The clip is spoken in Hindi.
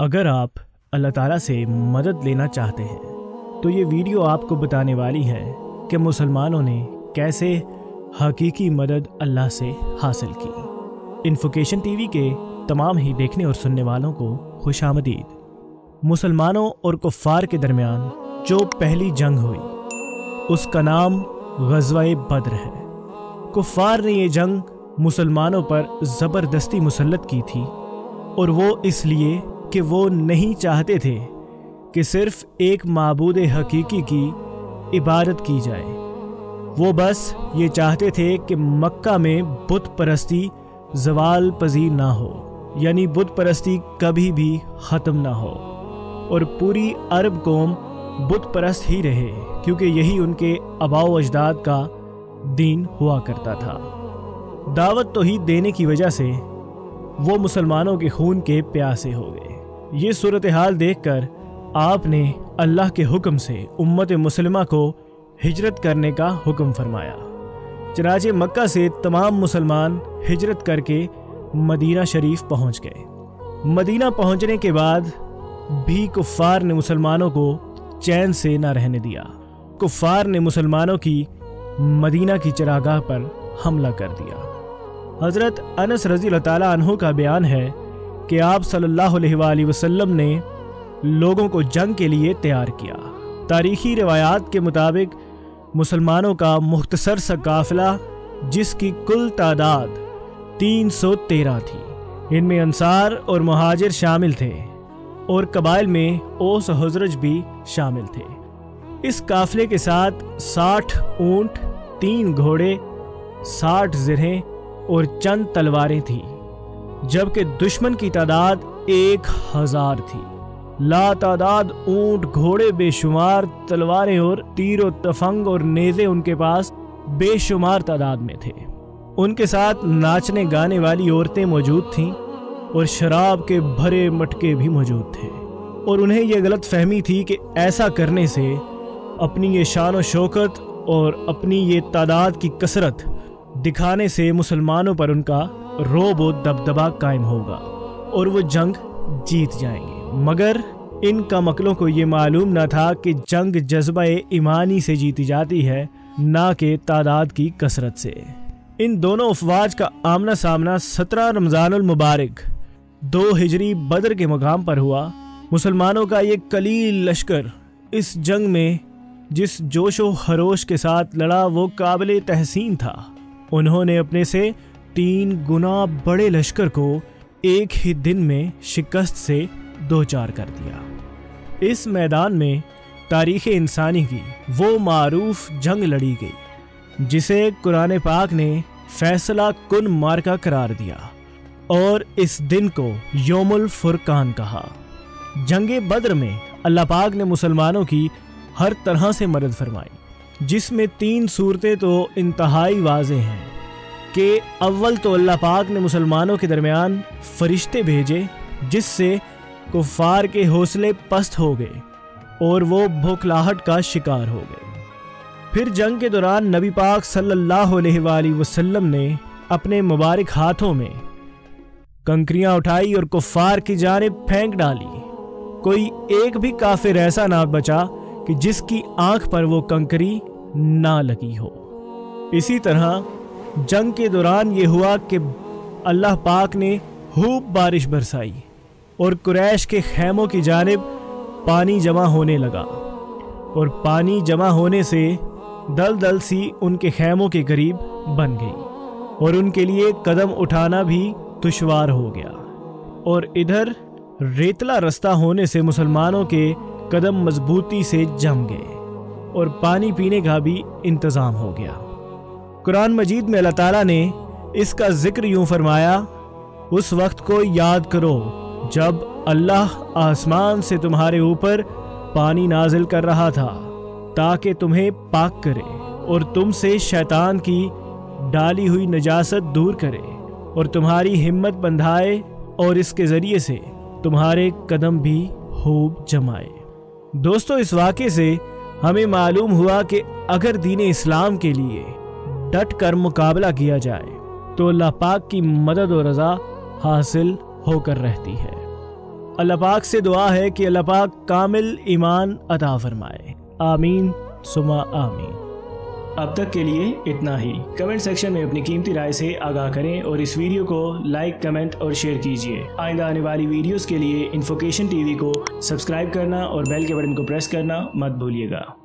अगर आप अल्लाह ताला से मदद लेना चाहते हैं तो ये वीडियो आपको बताने वाली है कि मुसलमानों ने कैसे हकीकी मदद अल्लाह से हासिल की। इन्फोकेशन टीवी के तमाम ही देखने और सुनने वालों को खुश आमदीद। मुसलमानों और कुफ़ार के दरमियान जो पहली जंग हुई, उसका नाम गजवा बद्र है। कुफ़ार ने ये जंग मुसलमानों पर ज़बरदस्ती मुसलत की थी और वो इसलिए कि वो नहीं चाहते थे कि सिर्फ़ एक मबूद हकीकी की इबादत की जाए। वो बस ये चाहते थे कि मक्का में बुत परस्ती जवाल पजीर ना हो, यानी बुत परस्ती कभी भी ख़त्म ना हो। और पूरी अरब कौम बुत परस्त ही रहे, क्योंकि यही उनके अबाव अजदाद का दीन हुआ करता था। दावत तो ही देने की वजह से वो मुसलमानों के खून के प्यासे हो गए। ये सूरत हाल देख कर आपने अल्लाह के हुक्म से उम्मत मुसलमा को हिजरत करने का हुक्म फरमाया। चनाचे मक्का से तमाम मुसलमान हिजरत करके मदीना शरीफ पहुँच गए। मदीना पहुँचने के बाद भी कुफ़ार ने मुसलमानों को चैन से न रहने दिया। कुफ़ार ने मुसलमानों की मदीना की चरागाह पर हमला कर दिया। हज़रत अनस रज़ी अनहु का बयान है कि आप सल्लल्लाहु अलैहि वसल्लम ने लोगों को जंग के लिए तैयार किया। तारीखी रवायात के मुताबिक मुसलमानों का मुख्तसर सा काफिला, जिसकी कुल तादाद 313 थी। इनमें अंसार और महाजिर शामिल थे और कबाइल में ओस हजरज भी शामिल थे। इस काफिले के साथ 60 ऊँट, तीन घोड़े 60 जिरहें और चंद तलवारें थीं, जबकि दुश्मन की तादाद एक हज़ार थी। ला तादाद ऊँट, घोड़े, बेशुमार तलवारें और तीर तफंग और नेजे उनके पास बेशुमार तादाद में थे। उनके साथ नाचने गाने वाली औरतें मौजूद थीं और शराब के भरे मटके भी मौजूद थे। और उन्हें यह गलत फहमी थी कि ऐसा करने से अपनी ये शान शौकत और अपनी ये तादाद की कसरत दिखाने से मुसलमानों पर उनका रोब दबदबा कायम होगा और वो जंग जीत जाएँगे। मगर इन कमकलों को ये मालूम न था कि जंग जज्बा ईमानी से जीती जाती है, ना कि तादाद की कसरत से। इन दोनों अफवाज का आमना सामना सत्रह रमज़ान मुबारक, दो हिजरी बदर के मुकाम पर हुआ। मुसलमानों का ये कलील लश्कर इस जंग में, जिस जोशो खरोश के साथ लड़ा वो काबिल तहसीन था। उन्होंने अपने से तीन गुना बड़े लश्कर को एक ही दिन में शिकस्त से दो चार कर दिया। इस मैदान में तारीख इंसानी की, वो मारूफ जंग लड़ी गई, जिसे कुरान पाक ने फैसला कुन मार्का करार दिया और इस दिन को योमुल फुरकान कहा। जंगे बद्र में अल्लाह पाक ने मुसलमानों की हर तरह से मदद फरमाई। जिसमें तीन सूरतें तो इंतहाई वाजे हैं कि अव्वल तो अल्लाह पाक ने मुसलमानों के दरमियान फरिश्ते भेजे, जिससे कुफार के हौसले पस्त हो गए और वो भूखलाहट का शिकार हो गए। फिर जंग के दौरान नबी पाक सल्लल्लाहु अलैहि वसल्लम ने अपने मुबारक हाथों में कंकरियाँ उठाई और कुफार की जानब फेंक डाली। कोई एक भी काफिर ऐसा ना बचा कि जिसकी आँख पर वो कंकरी ना लगी हो। इसी तरह, जंग के दौरान ये हुआ कि अल्लाह पाक ने खूब बारिश बरसाई और कुरैश के खैमों की जानब पानी जमा होने लगा। और पानी जमा होने से दल दल सी उनके खैमों के करीब बन गई और उनके लिए कदम उठाना भी दुशवार हो गया। और इधर, रेतला रास्ता होने से मुसलमानों के कदम मजबूती से जम गए। और पानी पीने का भी इंतज़ाम हो गया। कुरान मजीद में अल्लाह ताला ने इसका ज़िक्र यूँ फरमाया, उस वक्त को याद करो जब अल्लाह आसमान से तुम्हारे ऊपर पानी नाजिल कर रहा था, ताकि तुम्हें पाक करे और तुमसे शैतान की डाली हुई नजासत दूर करे और तुम्हारी हिम्मत बंधाए और इसके ज़रिए से तुम्हारे कदम भी खूब जमाए। दोस्तों, इस वाक़े से हमें मालूम हुआ कि अगर दीन इस्लाम के लिए डट कर मुकाबला किया जाए तो अल्लाह पाक की मदद और रजा हासिल होकर रहती है। अल्लाह पाक से दुआ है कि अल्लाह पाक कामिल ईमान अता फरमाए। आमीन, सुमा आमीन। अब तक के लिए इतना ही। कमेंट सेक्शन में अपनी कीमती राय से आगाह करें और इस वीडियो को लाइक, कमेंट और शेयर कीजिए। आइंदा आने वाली वीडियोस के लिए इन्फोकेशन टीवी को सब्सक्राइब करना और बेल के बटन को प्रेस करना मत भूलिएगा।